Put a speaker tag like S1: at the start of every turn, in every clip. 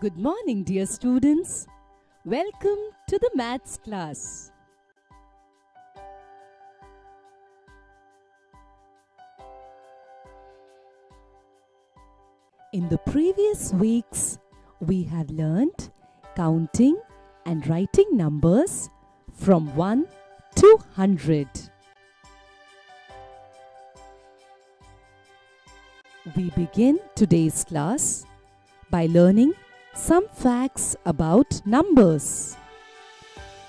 S1: Good morning, dear students. Welcome to the maths class. In the previous weeks, we have learned counting and writing numbers from 1 to 100. We begin today's class by learning some facts about numbers.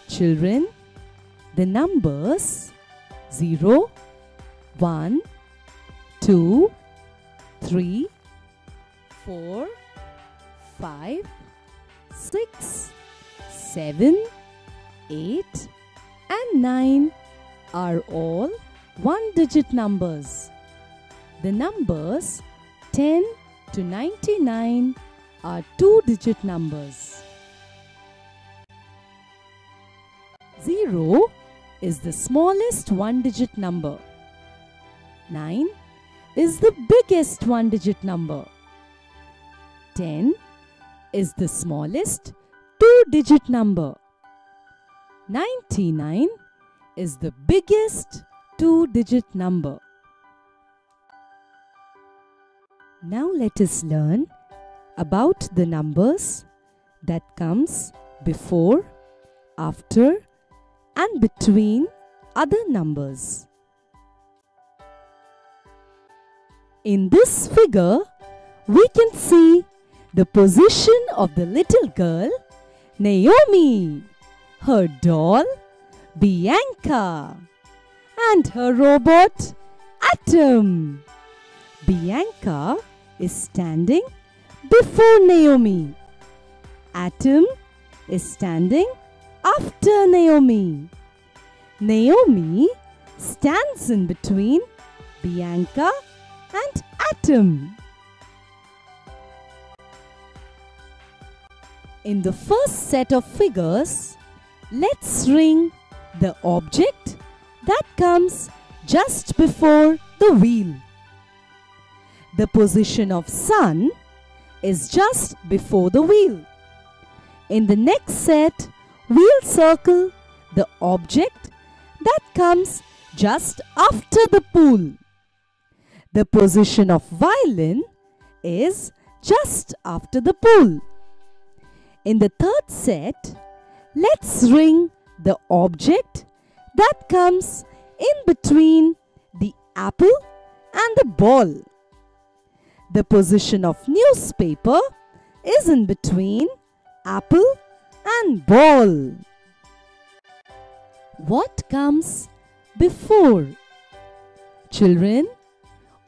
S1: Children, the numbers 0, 1, 2, 3, 4, 5, 6, 7, 8 and 9 are all one digit numbers. The numbers 10 to 99 are two digit numbers. 0 is the smallest one digit number. 9 is the biggest one digit number. 10 is the smallest two digit number. 99 is the biggest two digit number. Now let us learn about the numbers that comes before, after and between other numbers. In this figure, we can see the position of the little girl Naomi, her doll Bianca, and her robot Atom. Bianca is standing before Naomi. Atom is standing after Naomi. Naomi stands in between Bianca and Atom. In the first set of figures, let's ring the object that comes just before the wheel. The position of sun is just before the wheel. In the next set, we'll circle the object that comes just after the pool. The position of violin is just after the pool. In the third set, let's ring the object that comes in between the apple and the ball. The position of newspaper is in between apple and ball. What comes before? Children,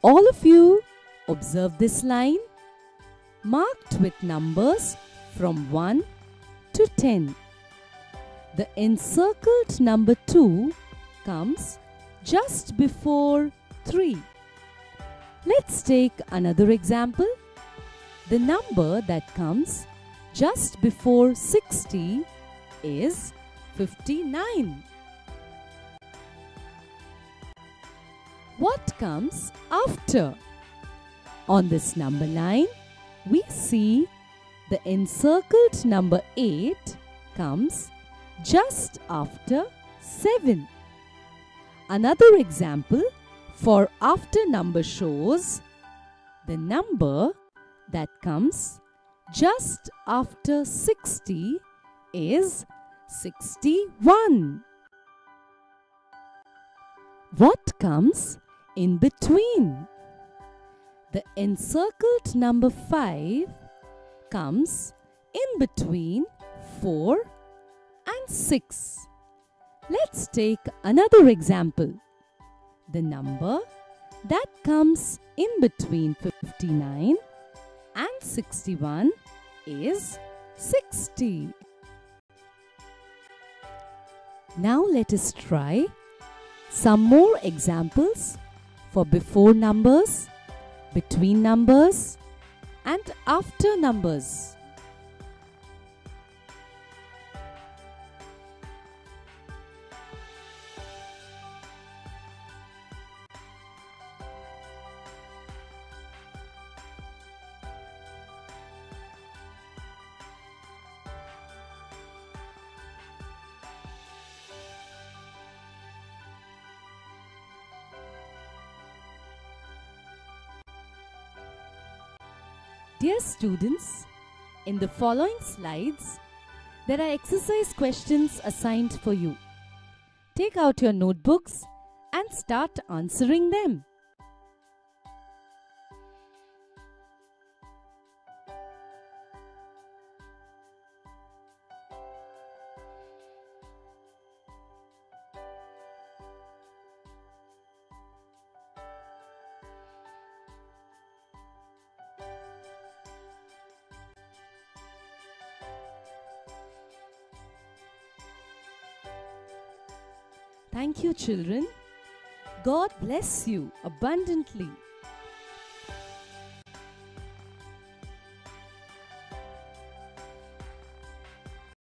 S1: all of you observe this line marked with numbers from 1 to 10. The encircled number 2 comes just before 3. Let's take another example. The number that comes just before 60 is 59. What comes after? On this number line, we see the encircled number 8 comes just after 7. Another example for after number shows the number that comes just after 60 is 61. What comes in between? The encircled number 5 comes in between 4 and 6. Let's take another example. The number that comes in between 59 and 61 is 60. Now let us try some more examples for before numbers, between numbers and after numbers. Dear students, in the following slides, there are exercise questions assigned for you. Take out your notebooks and start answering them. Thank you, children. God bless you abundantly.